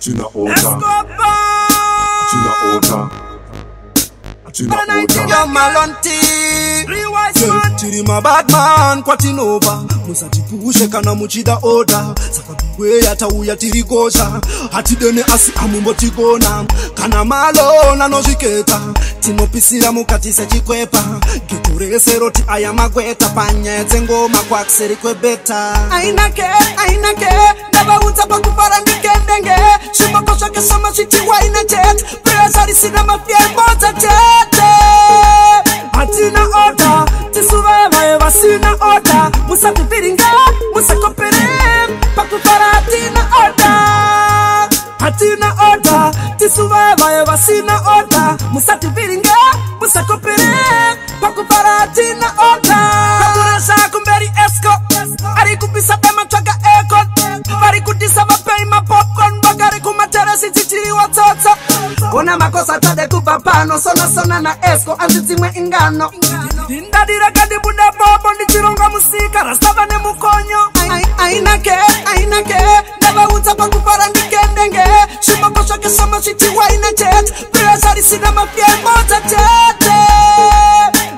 Tuna order. Tuna order. Tuna order. Tuna order. Tuna order. Tuna order. Tiri ma bad man kwa tinova Musa tipushe kana muchida oda Saka tukwe ya tauya tiri goza Hati dene asi amumbo tigona Kana malo na nojiketa Tino pisi ya mukati se chikwepa Giture sero ti aya magweta Panya etengo makwa kseri kwe beta Aina ke, aina ke, daba uta hatina oda tisuva vaya vasina oda musativiringa musakopere pakupara hatina oda pakurasa kumberi esco ari kupisa pematsvaga eco vari kudisa vapei mapopcon vakari kumateresi dzichiriwa tsotso kuna makosa tade kubva pano sonasona naesco andi dzimwe ingano ndadirakandibude bobo ndichironga musika rastavane inochitiwa inechet pesa risina mafyemo tatete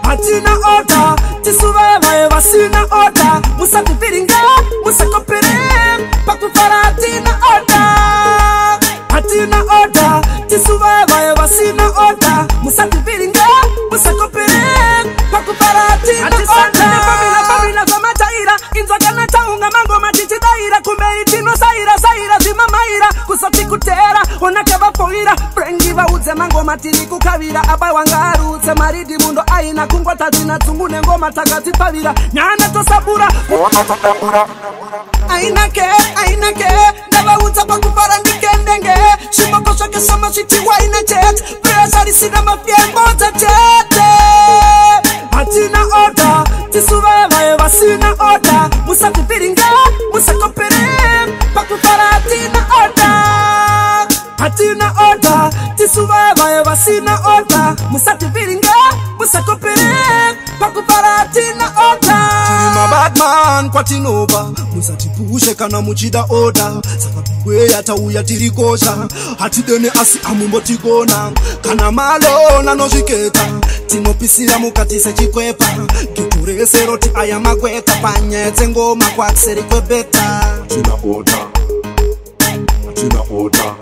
hatina oda tisuve vaye vasina oda musakupiringa musakopiri pakufara hatina oda hatina oda tisuve vaye vasina oda musakupiringa musakopiri pakufara hatina oda kumberi tinosaira saira zvimamaira kusatikutera onakava kuwira frengi vaudze mangoma tiri kukavira apa wanga arutse maridi mundo aina kungwa tatina tsungu nengoma takatipavira nyana tosapura ainake ainake ndavaudza pakufara ndikendenge zviboko zvake somachiti waina chete vezarisina mafyambo dzachete hatina oda tisuvaevaye vasina oda musatipiringa musakopi hatina oda tisuva vaya vasina oda musativiringe musatopere pakupara hatina oda mabatman kwatinova musatipushe kana muchida oda saka tikweya tauya tiri kosha hatidene asi amumbotigona kana malona nozvikeka tinopisira mukati sechikwepa gigu rese roti aya magweka panyaya dzengoma kwakseri kwebeta hatina oda hatina oda